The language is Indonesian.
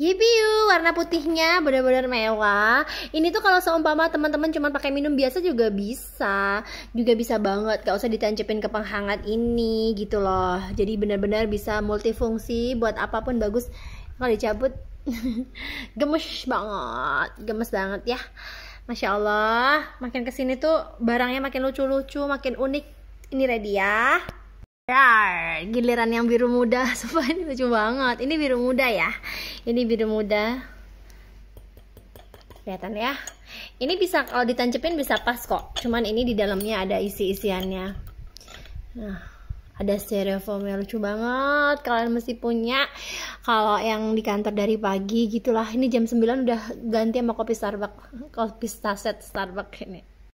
Yipiu, warna putihnya benar-benar mewah. Ini tuh kalau seumpama teman-teman cuma pakai minum biasa juga bisa, juga bisa banget. Gak usah ditancepin ke penghangat ini gitu loh. Jadi benar-benar bisa multifungsi buat apa pun bagus. Kalau dicabut gemes banget, gemes banget ya. Masya Allah, makin ke sini tuh barangnya makin lucu-lucu, makin unik. Ini ready ya. Ya, giliran yang biru muda, sumpah ini lucu banget. Ini biru muda ya. Ini biru muda. Kelihatan ya. Ini bisa kalau ditancepin bisa pas kok. Cuman ini di dalamnya ada isi-isiannya. Nah, ada styrofoamnya lucu banget. Kalian mesti punya. Kalau yang di kantor dari pagi gitulah. Ini jam 9 udah ganti sama kopi Starbucks. Kopi saset Starbucks ini.